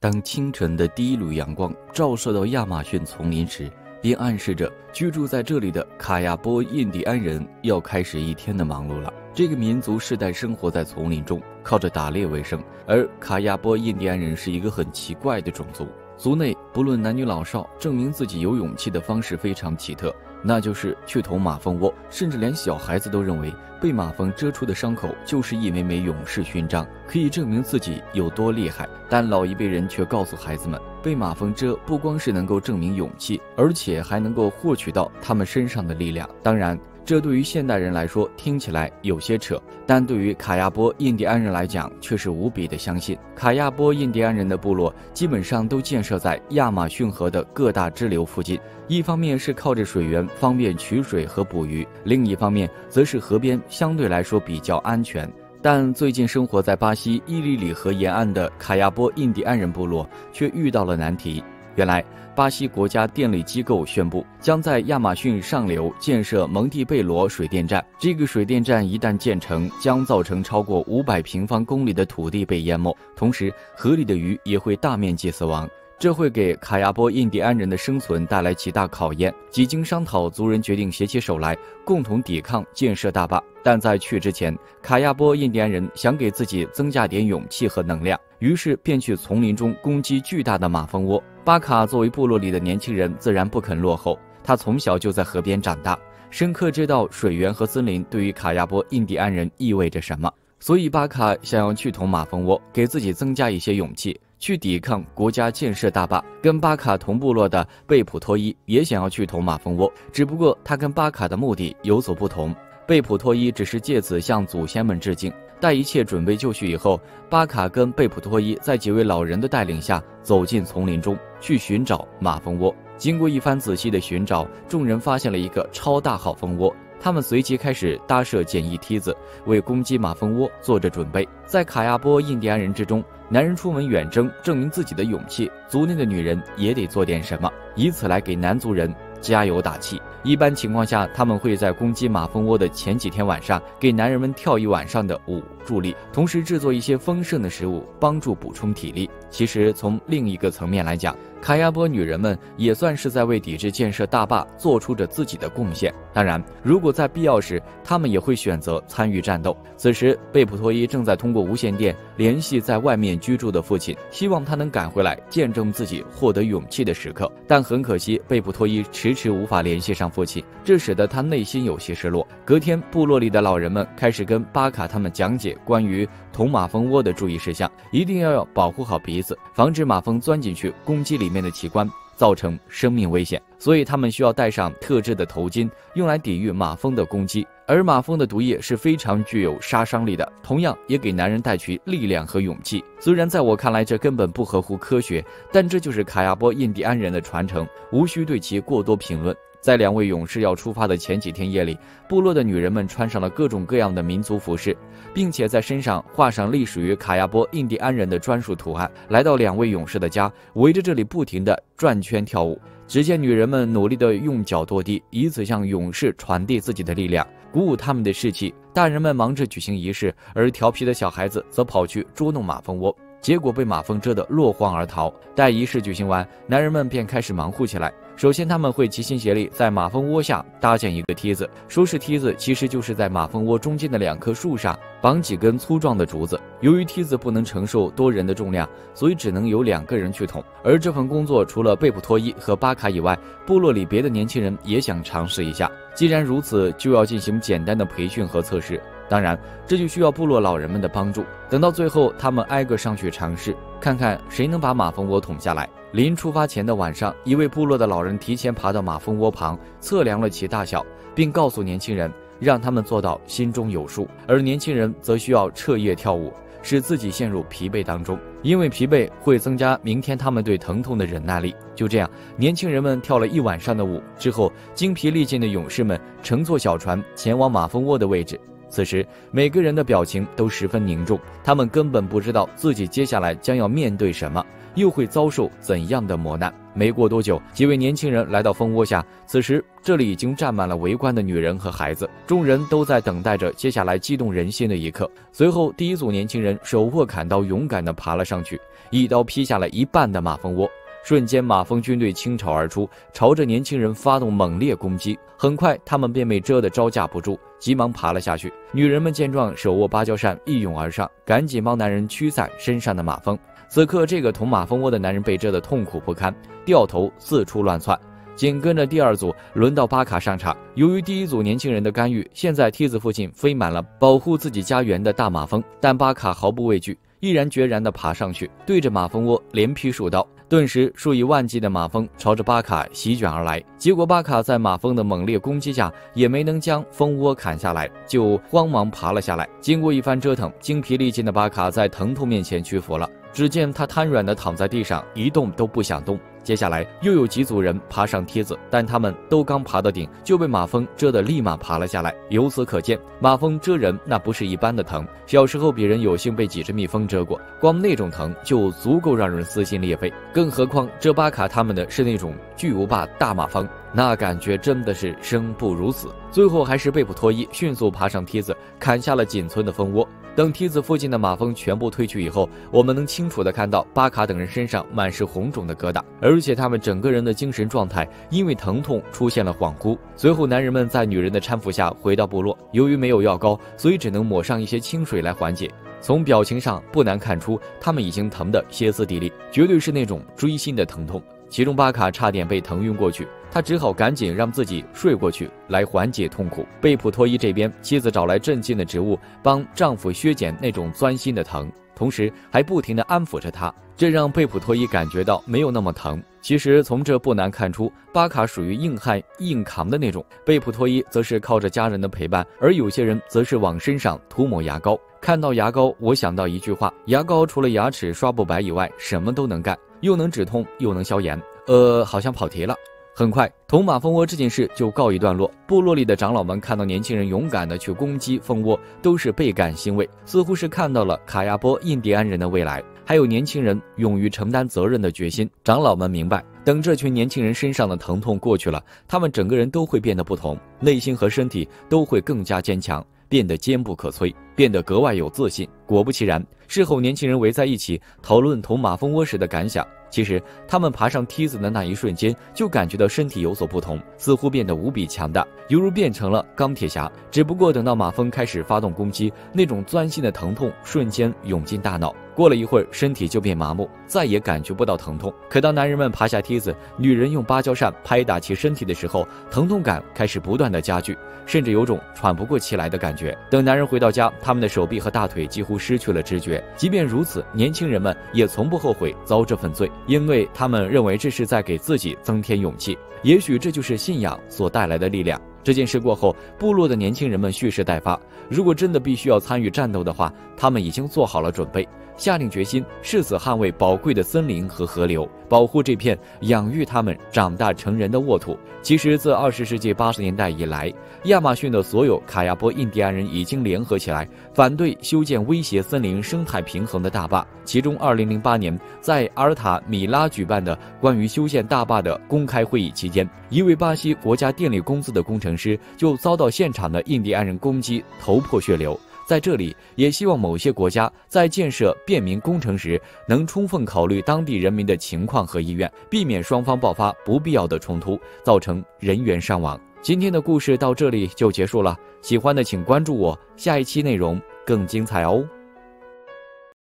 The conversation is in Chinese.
当清晨的第一缕阳光照射到亚马逊丛林时，便暗示着居住在这里的卡亚波印第安人要开始一天的忙碌了。这个民族世代生活在丛林中，靠着打猎为生。而卡亚波印第安人是一个很奇怪的种族，族内不论男女老少，证明自己有勇气的方式非常奇特。那就是去捅马蜂窝，甚至连小孩子都认为被马蜂蛰出的伤口就是一枚枚勇士勋章，可以证明自己有多厉害。但老一辈人却告诉孩子们，被马蜂蛰不光是能够证明勇气，而且还能够获取到他们身上的力量。当然。这对于现代人来说听起来有些扯，但对于卡亚波印第安人来讲却是无比的相信。卡亚波印第安人的部落基本上都建设在亚马逊河的各大支流附近，一方面是靠着水源方便取水和捕鱼，另一方面则是河边相对来说比较安全。但最近生活在巴西伊犁里河沿岸的卡亚波印第安人部落却遇到了难题。原来，巴西国家电力机构宣布，将在亚马逊上流建设蒙蒂贝罗水电站。这个水电站一旦建成，将造成超过五百平方公里的土地被淹没，同时河里的鱼也会大面积死亡。这会给卡亚波印第安人的生存带来极大考验。几经商讨，族人决定携起手来，共同抵抗建设大坝。但在去之前，卡亚波印第安人想给自己增加点勇气和能量，于是便去丛林中攻击巨大的马蜂窝。巴卡作为部落里的年轻人，自然不肯落后。他从小就在河边长大，深刻知道水源和森林对于卡亚波印第安人意味着什么。所以，巴卡想要去捅马蜂窝，给自己增加一些勇气，去抵抗国家建设大坝。跟巴卡同部落的贝普托伊也想要去捅马蜂窝，只不过他跟巴卡的目的有所不同。贝普托伊只是借此向祖先们致敬。待一切准备就绪以后，巴卡跟贝普托伊在几位老人的带领下走进丛林中去寻找马蜂窝。经过一番仔细的寻找，众人发现了一个超大号蜂窝。他们随即开始搭设简易梯子，为攻击马蜂窝做着准备。在卡亚波印第安人之中，男人出门远征证明自己的勇气，族内的女人也得做点什么，以此来给男族人。加油打气。一般情况下，他们会在攻击马蜂窝的前几天晚上，给男人们跳一晚上的舞助力，同时制作一些丰盛的食物，帮助补充体力。其实，从另一个层面来讲，卡亚波女人们也算是在为抵制建设大坝做出着自己的贡献。当然，如果在必要时，他们也会选择参与战斗。此时，贝普托伊正在通过无线电联系在外面居住的父亲，希望他能赶回来见证自己获得勇气的时刻。但很可惜，贝普托伊迟迟无法联系上父亲，这使得他内心有些失落。隔天，部落里的老人们开始跟巴卡他们讲解关于捅马蜂窝的注意事项，一定要要保护好鼻子，防止马蜂钻进去攻击里面的器官。造成生命危险，所以他们需要戴上特制的头巾，用来抵御马蜂的攻击。而马蜂的毒液是非常具有杀伤力的，同样也给男人带去力量和勇气。虽然在我看来这根本不合乎科学，但这就是卡亚波印第安人的传承，无需对其过多评论。在两位勇士要出发的前几天夜里，部落的女人们穿上了各种各样的民族服饰，并且在身上画上隶属于卡亚波印第安人的专属图案，来到两位勇士的家，围着这里不停地转圈跳舞。只见女人们努力地用脚跺地，以此向勇士传递自己的力量，鼓舞他们的士气。大人们忙着举行仪式，而调皮的小孩子则跑去捉弄马蜂窝。结果被马蜂蛰得落荒而逃。待仪式举行完，男人们便开始忙活起来。首先，他们会齐心协力在马蜂窝下搭建一个梯子。说是梯子，其实就是在马蜂窝中间的两棵树上绑几根粗壮的竹子。由于梯子不能承受多人的重量，所以只能由两个人去捅。而这份工作除了贝普托伊和巴卡以外，部落里别的年轻人也想尝试一下。既然如此，就要进行简单的培训和测试。当然，这就需要部落老人们的帮助。等到最后，他们挨个上去尝试，看看谁能把马蜂窝捅下来。临出发前的晚上，一位部落的老人提前爬到马蜂窝旁，测量了其大小，并告诉年轻人，让他们做到心中有数。而年轻人则需要彻夜跳舞，使自己陷入疲惫当中，因为疲惫会增加明天他们对疼痛的忍耐力。就这样，年轻人们跳了一晚上的舞之后，精疲力尽的勇士们乘坐小船前往马蜂窝的位置。此时，每个人的表情都十分凝重，他们根本不知道自己接下来将要面对什么，又会遭受怎样的磨难？没过多久，几位年轻人来到蜂窝下，此时这里已经站满了围观的女人和孩子，众人都在等待着接下来激动人心的一刻。随后，第一组年轻人手握砍刀，勇敢地爬了上去，一刀劈下了一半的马蜂窝。瞬间，马蜂军队倾巢而出，朝着年轻人发动猛烈攻击。很快，他们便被蛰得招架不住，急忙爬了下去。女人们见状，手握芭蕉扇，一拥而上，赶紧帮男人驱散身上的马蜂。此刻，这个捅马蜂窝的男人被蛰得痛苦不堪，掉头四处乱窜。紧跟着，第二组轮到巴卡上场。由于第一组年轻人的干预，现在梯子附近飞满了保护自己家园的大马蜂，但巴卡毫不畏惧，毅然决然地爬上去，对着马蜂窝连劈数刀。顿时，数以万计的马蜂朝着巴卡席卷而来。结果，巴卡在马蜂的猛烈攻击下，也没能将蜂窝砍下来，就慌忙爬了下来。经过一番折腾，精疲力尽的巴卡在疼痛面前屈服了。只见他瘫软地躺在地上，一动都不想动。接下来又有几组人爬上梯子，但他们都刚爬到顶，就被马蜂蛰得立马爬了下来。由此可见，马蜂蛰人那不是一般的疼。小时候，别人有幸被几只蜜蜂蛰过，光那种疼就足够让人撕心裂肺。更何况这巴卡他们的是那种巨无霸大马蜂，那感觉真的是生不如死。最后还是被迫脱衣迅速爬上梯子，砍下了仅存的蜂窝。等梯子附近的马蜂全部退去以后，我们能清楚地看到巴卡等人身上满是红肿的疙瘩，而且他们整个人的精神状态因为疼痛出现了恍惚。随后，男人们在女人的搀扶下回到部落，由于没有药膏，所以只能抹上一些清水来缓解。从表情上不难看出，他们已经疼得歇斯底里，绝对是那种锥心的疼痛。其中，巴卡差点被疼晕过去。他只好赶紧让自己睡过去，来缓解痛苦。贝普托伊这边，妻子找来镇静的植物，帮丈夫削减那种钻心的疼，同时还不停地安抚着他，这让贝普托伊感觉到没有那么疼。其实从这不难看出，巴卡属于硬汉硬扛的那种，贝普托伊则是靠着家人的陪伴，而有些人则是往身上涂抹牙膏。看到牙膏，我想到一句话：牙膏除了牙齿刷不白以外，什么都能干，又能止痛，又能消炎。呃，好像跑题了。很快，捅马蜂窝这件事就告一段落。部落里的长老们看到年轻人勇敢地去攻击蜂窝，都是倍感欣慰，似乎是看到了卡亚波印第安人的未来，还有年轻人勇于承担责任的决心。长老们明白，等这群年轻人身上的疼痛过去了，他们整个人都会变得不同，内心和身体都会更加坚强，变得坚不可摧，变得格外有自信。果不其然，事后年轻人围在一起讨论捅马蜂窝时的感想。其实，他们爬上梯子的那一瞬间，就感觉到身体有所不同，似乎变得无比强大，犹如变成了钢铁侠。只不过等到马蜂开始发动攻击，那种钻心的疼痛瞬间涌进大脑。过了一会儿，身体就变麻木，再也感觉不到疼痛。可当男人们爬下梯子，女人用芭蕉扇拍打其身体的时候，疼痛感开始不断的加剧，甚至有种喘不过气来的感觉。等男人回到家，他们的手臂和大腿几乎失去了知觉。即便如此，年轻人们也从不后悔遭这份罪。因为他们认为这是在给自己增添勇气，也许这就是信仰所带来的力量。这件事过后，部落的年轻人们蓄势待发。如果真的必须要参与战斗的话，他们已经做好了准备，下定决心誓死捍卫宝贵的森林和河流，保护这片养育他们长大成人的沃土。其实，自二十世纪八十年代以来，亚马逊的所有卡亚波印第安人已经联合起来，反对修建威胁森林生态平衡的大坝。其中，二零零八年在阿尔塔米拉举办的关于修建大坝的公开会议期间，一位巴西国家电力公司的工程师就遭到现场的印第安人攻击，头破血流。在这里，也希望某些国家在建设便民工程时，能充分考虑当地人民的情况和意愿，避免双方爆发不必要的冲突，造成人员伤亡。今天的故事到这里就结束了，喜欢的请关注我，下一期内容更精彩哦。